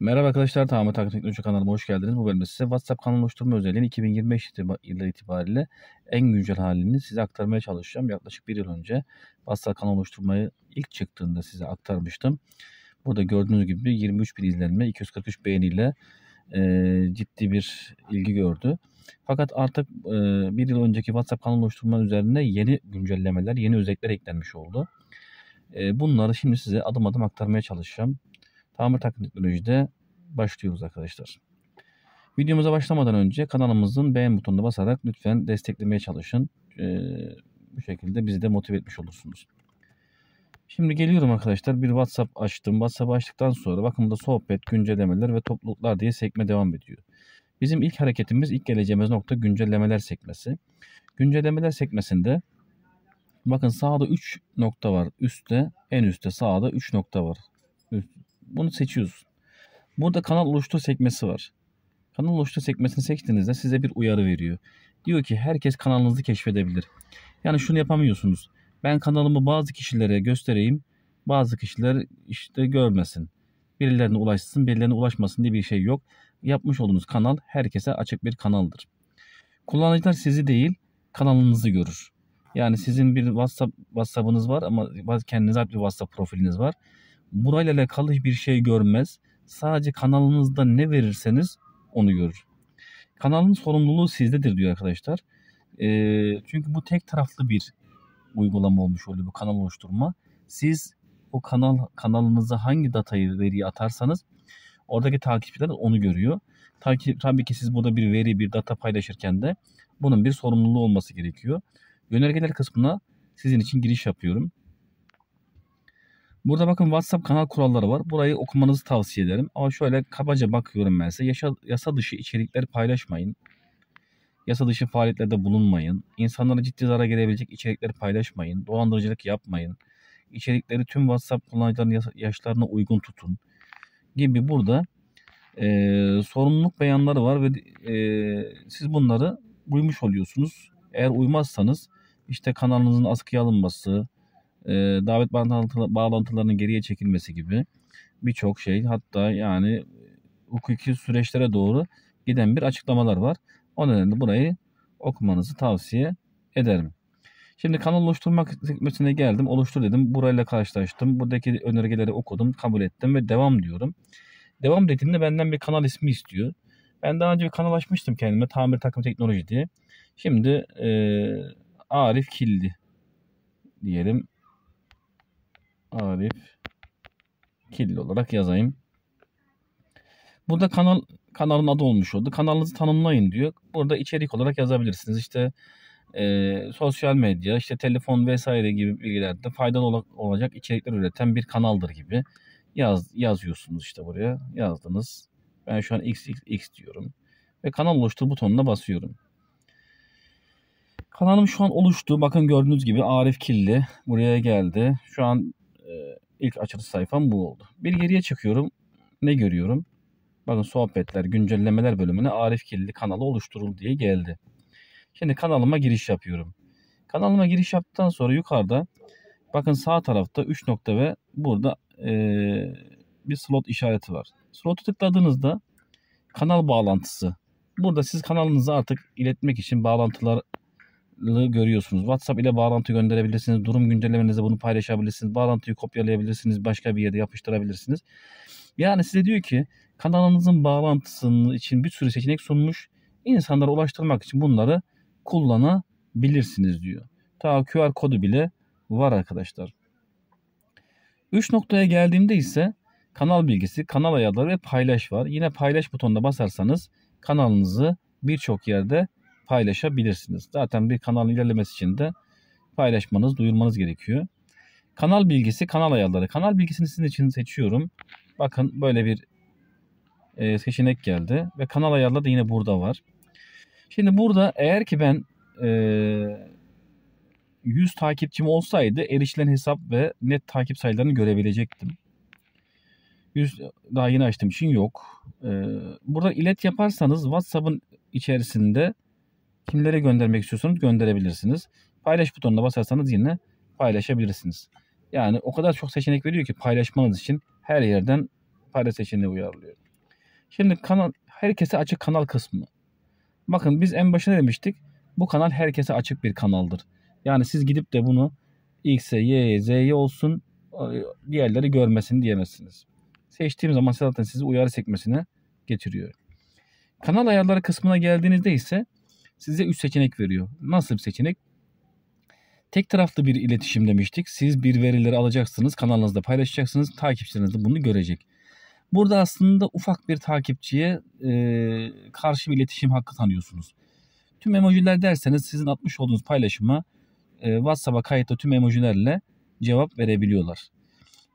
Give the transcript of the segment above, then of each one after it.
Merhaba arkadaşlar, Tamamen Takip Teknoloji kanalıma hoş geldiniz. Bu bölümde size WhatsApp kanal oluşturma özelliğini 2025 yılı itibariyle en güncel halini size aktarmaya çalışacağım. Yaklaşık bir yıl önce WhatsApp kanal oluşturmayı ilk çıktığında size aktarmıştım. Burada gördüğünüz gibi 23 bin izlenme, 243 beğeniyle e, ciddi bir ilgi gördü. Fakat artık e, bir yıl önceki WhatsApp kanal oluşturma üzerine yeni güncellemeler, yeni özellikler eklenmiş oldu. E, bunları şimdi size adım adım aktarmaya çalışacağım. Tamir teknolojide başlıyoruz arkadaşlar. Videomuza başlamadan önce kanalımızın beğen butonuna basarak lütfen desteklemeye çalışın. Ee, bu şekilde bizi de motive etmiş olursunuz. Şimdi geliyorum arkadaşlar. Bir WhatsApp açtım. WhatsApp açtıktan sonra bakın burada sohbet, güncellemeler ve topluluklar diye sekme devam ediyor. Bizim ilk hareketimiz, ilk geleceğimiz nokta güncellemeler sekmesi. Güncellemeler sekmesinde bakın sağda 3 nokta var. Üstte, en üstte sağda 3 nokta var. Bunu seçiyorsun. Burada kanal oluştur sekmesi var. Kanal oluştur sekmesini seçtiğinizde size bir uyarı veriyor. Diyor ki herkes kanalınızı keşfedebilir. Yani şunu yapamıyorsunuz. Ben kanalımı bazı kişilere göstereyim. Bazı kişiler işte görmesin. Birilerine ulaşsın, birilerine ulaşmasın diye bir şey yok. Yapmış olduğunuz kanal herkese açık bir kanaldır. Kullanıcılar sizi değil, kanalınızı görür. Yani sizin bir WhatsApp WhatsApp'ınız var ama kendinize bir WhatsApp profiliniz var. Burayla alakalı bir şey görmez. Sadece kanalınızda ne verirseniz onu görür. Kanalın sorumluluğu sizdedir diyor arkadaşlar. E, çünkü bu tek taraflı bir uygulama olmuş oluyor bu kanal oluşturma. Siz o kanal kanalınıza hangi datayı veriyi atarsanız oradaki takipçiler onu görüyor. Takip, tabii ki siz burada bir veri, bir data paylaşırken de bunun bir sorumluluğu olması gerekiyor. Yönergeler kısmına sizin için giriş yapıyorum. Burada bakın WhatsApp kanal kuralları var. Burayı okumanızı tavsiye ederim. Ama şöyle kabaca bakıyorum ben size. Yaşa, yasa dışı içerikleri paylaşmayın. Yasa dışı faaliyetlerde bulunmayın. İnsanlara ciddi zarar gelebilecek içerikleri paylaşmayın. Dolandırıcılık yapmayın. İçerikleri tüm WhatsApp kullanıcılarının yaşlarına uygun tutun. Gibi burada e, sorumluluk beyanları var ve e, siz bunları uymuş oluyorsunuz. Eğer uymazsanız işte kanalınızın askıya alınması, e, davet bağlantılarının geriye çekilmesi gibi birçok şey hatta yani hukuki süreçlere doğru giden bir açıklamalar var. O nedenle burayı okumanızı tavsiye ederim. Şimdi kanal oluşturmak sekmesine geldim. Oluştur dedim. Burayla karşılaştım. Buradaki önergeleri okudum. Kabul ettim ve devam diyorum. Devam dediğinde benden bir kanal ismi istiyor. Ben daha önce bir kanal açmıştım kendime. Tamir takım teknoloji diye. Şimdi e, Arif Kildi diyelim. Arif Killi olarak yazayım. Burada kanal kanalın adı olmuş oldu. Kanalınızı tanımlayın diyor. Burada içerik olarak yazabilirsiniz. İşte e, sosyal medya, işte telefon vesaire gibi bilgilerde faydalı olacak içerikler üreten bir kanaldır gibi yaz, yazıyorsunuz işte buraya. Yazdınız. Ben şu an XXX diyorum. Ve kanal oluştur butonuna basıyorum. Kanalım şu an oluştu. Bakın gördüğünüz gibi Arif Killi buraya geldi. Şu an ilk açılış sayfam bu oldu. Bir geriye çıkıyorum. Ne görüyorum? Bakın sohbetler, güncellemeler bölümüne Arif Killi kanalı oluşturul diye geldi. Şimdi kanalıma giriş yapıyorum. Kanalıma giriş yaptıktan sonra yukarıda bakın sağ tarafta 3 nokta ve burada e, bir slot işareti var. Slotu tıkladığınızda kanal bağlantısı. Burada siz kanalınızı artık iletmek için bağlantılar görüyorsunuz. WhatsApp ile bağlantı gönderebilirsiniz. Durum güncellemenizde bunu paylaşabilirsiniz. Bağlantıyı kopyalayabilirsiniz. Başka bir yere yapıştırabilirsiniz. Yani size diyor ki kanalınızın bağlantısının için bir sürü seçenek sunmuş. İnsanlara ulaştırmak için bunları kullanabilirsiniz diyor. Ta QR kodu bile var arkadaşlar. 3 noktaya geldiğimde ise kanal bilgisi, kanal ayarları ve paylaş var. Yine paylaş butonuna basarsanız kanalınızı birçok yerde paylaşabilirsiniz. Zaten bir kanalın ilerlemesi için de paylaşmanız, duyurmanız gerekiyor. Kanal bilgisi, kanal ayarları. Kanal bilgisini sizin için seçiyorum. Bakın böyle bir e, seçenek geldi. Ve kanal ayarları da yine burada var. Şimdi burada eğer ki ben e, 100 takipçim olsaydı erişilen hesap ve net takip sayılarını görebilecektim. 100 daha yeni açtığım için yok. E, burada ilet yaparsanız WhatsApp'ın içerisinde Kimlere göndermek istiyorsanız gönderebilirsiniz. Paylaş butonuna basarsanız yine paylaşabilirsiniz. Yani o kadar çok seçenek veriyor ki paylaşmanız için her yerden paylaş seçeneği uyarlıyor. Şimdi kanal herkese açık kanal kısmı. Bakın biz en başına demiştik. Bu kanal herkese açık bir kanaldır. Yani siz gidip de bunu X'e, Y'ye, Z'ye olsun diğerleri görmesin diyemezsiniz. Seçtiğim zaman zaten sizi uyarı sekmesine getiriyor. Kanal ayarları kısmına geldiğinizde ise size 3 seçenek veriyor. Nasıl bir seçenek? Tek taraflı bir iletişim demiştik. Siz bir verileri alacaksınız, kanalınızda paylaşacaksınız. Takipçileriniz de bunu görecek. Burada aslında ufak bir takipçiye e, karşı bir iletişim hakkı tanıyorsunuz. Tüm emojiler derseniz sizin atmış olduğunuz paylaşıma e, WhatsApp'a kayıtlı tüm emojilerle cevap verebiliyorlar.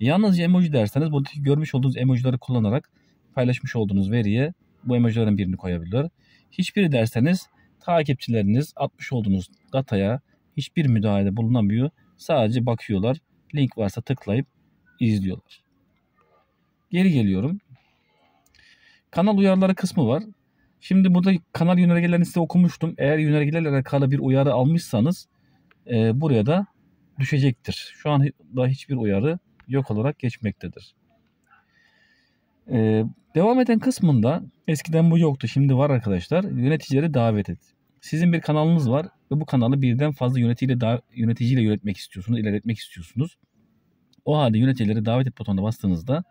Yalnızca emoji derseniz buradaki görmüş olduğunuz emojileri kullanarak paylaşmış olduğunuz veriye bu emojilerin birini koyabilir. Hiçbiri derseniz takipçileriniz atmış olduğunuz dataya hiçbir müdahalede bulunamıyor. Sadece bakıyorlar. Link varsa tıklayıp izliyorlar. Geri geliyorum. Kanal uyarıları kısmı var. Şimdi burada kanal yönergelerini size okumuştum. Eğer yönergelerle alakalı bir uyarı almışsanız e, buraya da düşecektir. Şu an da hiçbir uyarı yok olarak geçmektedir. Ee, devam eden kısmında eskiden bu yoktu şimdi var arkadaşlar. Yöneticileri davet et. Sizin bir kanalınız var ve bu kanalı birden fazla yöneticiyle, da, yöneticiyle yönetmek istiyorsunuz, ilerletmek istiyorsunuz. O halde yöneticileri davet et butonuna bastığınızda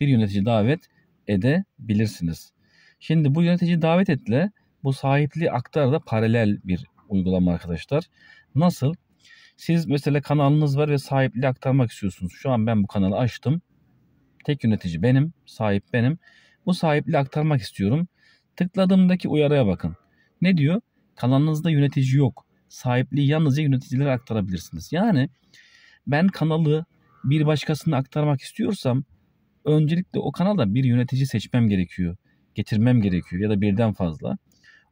bir yönetici davet edebilirsiniz. Şimdi bu yönetici davet etle bu sahipliği aktar da paralel bir uygulama arkadaşlar. Nasıl? Siz mesela kanalınız var ve sahipliği aktarmak istiyorsunuz. Şu an ben bu kanalı açtım. Tek yönetici benim, sahip benim. Bu sahipliği aktarmak istiyorum. Tıkladığımdaki uyarıya bakın. Ne diyor? Kanalınızda yönetici yok. Sahipliği yalnızca yöneticilere aktarabilirsiniz. Yani ben kanalı bir başkasına aktarmak istiyorsam öncelikle o kanalda bir yönetici seçmem gerekiyor. Getirmem gerekiyor ya da birden fazla.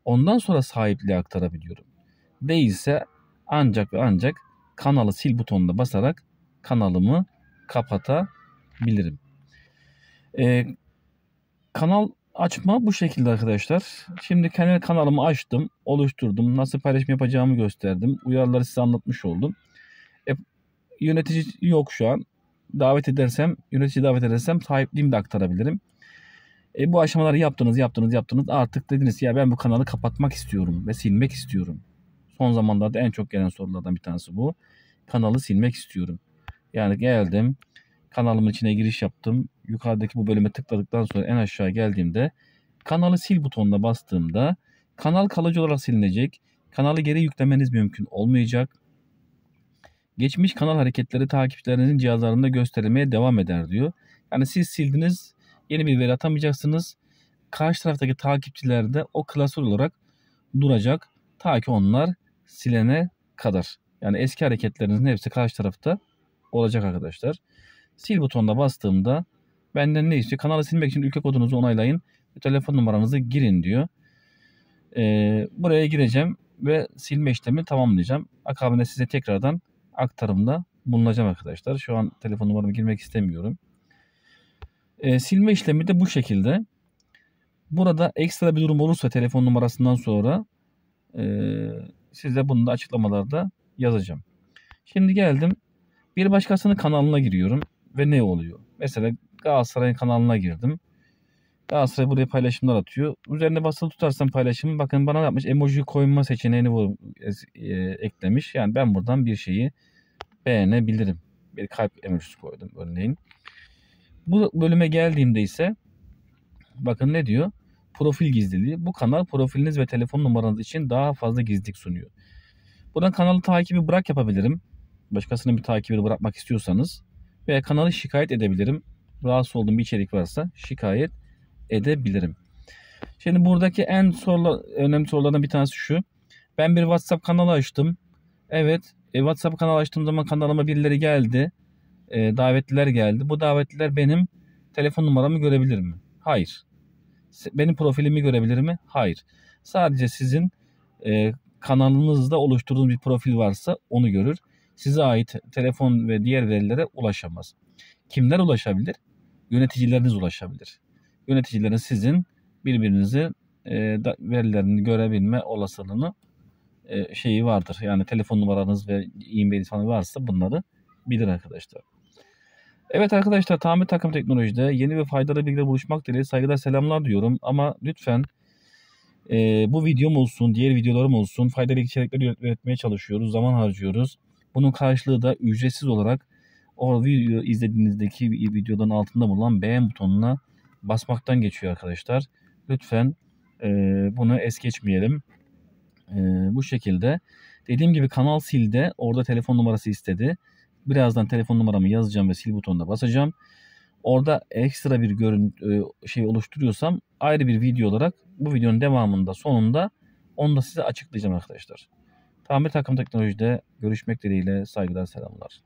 Ondan sonra sahipliği aktarabiliyorum. Değilse ancak ve ancak kanalı sil butonuna basarak kanalımı kapatabilirim. Ee, kanal açma bu şekilde arkadaşlar. Şimdi kendi kanalımı açtım, oluşturdum. Nasıl paylaşım yapacağımı gösterdim. Uyarıları size anlatmış oldum. E, yönetici yok şu an. Davet edersem, yönetici davet edersem sahipliğimi de aktarabilirim. E, bu aşamaları yaptınız, yaptınız, yaptınız. Artık dediniz ya ben bu kanalı kapatmak istiyorum ve silmek istiyorum. Son zamanlarda en çok gelen sorulardan bir tanesi bu. Kanalı silmek istiyorum. Yani geldim, kanalımın içine giriş yaptım. Yukarıdaki bu bölüme tıkladıktan sonra en aşağı geldiğimde kanalı sil butonuna bastığımda kanal kalıcı olarak silinecek. Kanalı geri yüklemeniz mümkün olmayacak. Geçmiş kanal hareketleri takipçilerinizin cihazlarında gösterilmeye devam eder diyor. Yani siz sildiniz, yeni bir veri atamayacaksınız. Karşı taraftaki takipçiler de o klasör olarak duracak. Ta ki onlar silene kadar. Yani eski hareketlerinizin hepsi karşı tarafta olacak arkadaşlar. Sil butonuna bastığımda benden ne istiyor? Kanalı silmek için ülke kodunuzu onaylayın. Ve telefon numaranızı girin diyor. Ee, buraya gireceğim ve silme işlemi tamamlayacağım. Akabinde size tekrardan aktarımda bulunacağım arkadaşlar. Şu an telefon numaramı girmek istemiyorum. Ee, silme işlemi de bu şekilde. Burada ekstra bir durum olursa telefon numarasından sonra e, size bunu da açıklamalarda yazacağım. Şimdi geldim. Bir başkasının kanalına giriyorum ve ne oluyor? Mesela Galatasaray'ın kanalına girdim. Galatasaray buraya paylaşımlar atıyor. Üzerine basılı tutarsam paylaşımı bakın bana yapmış emoji koyma seçeneğini bu e, eklemiş. Yani ben buradan bir şeyi beğenebilirim. Bir kalp emojisi koydum örneğin. Bu bölüme geldiğimde ise bakın ne diyor? Profil gizliliği. Bu kanal profiliniz ve telefon numaranız için daha fazla gizlilik sunuyor. Buradan kanalı takibi bırak yapabilirim. Başkasının bir takibi bırakmak istiyorsanız. Veya kanalı şikayet edebilirim. Rahatsız olduğum bir içerik varsa şikayet edebilirim. Şimdi buradaki en sorular, önemli sorulardan bir tanesi şu. Ben bir WhatsApp kanalı açtım. Evet. E, WhatsApp kanalı açtığım zaman kanalıma birileri geldi. E, davetliler geldi. Bu davetliler benim telefon numaramı görebilir mi? Hayır. Benim profilimi görebilir mi? Hayır. Sadece sizin e, kanalınızda oluşturduğunuz bir profil varsa onu görür. Size ait telefon ve diğer verilere ulaşamaz. Kimler ulaşabilir? Yöneticileriniz ulaşabilir. Yöneticilerin sizin birbirinizi e, verilerini görebilme olasılığını e, şeyi vardır. Yani telefon numaranız ve e-mail falan varsa bunları bilir arkadaşlar. Evet arkadaşlar tamir takım teknolojide yeni ve faydalı bilgiler buluşmak dileğiyle saygılar selamlar diyorum. Ama lütfen e, bu videom olsun, diğer videolarım olsun faydalı içerikler üretmeye çalışıyoruz, zaman harcıyoruz. Bunun karşılığı da ücretsiz olarak o video izlediğinizdeki videodan altında bulunan beğen butonuna basmaktan geçiyor arkadaşlar. Lütfen e, bunu es geçmeyelim. E, bu şekilde. Dediğim gibi kanal silde orada telefon numarası istedi. Birazdan telefon numaramı yazacağım ve sil butonuna basacağım. Orada ekstra bir görüntü şey oluşturuyorsam ayrı bir video olarak bu videonun devamında sonunda onu da size açıklayacağım arkadaşlar. Tamir takım teknolojide görüşmek dileğiyle saygılar selamlar.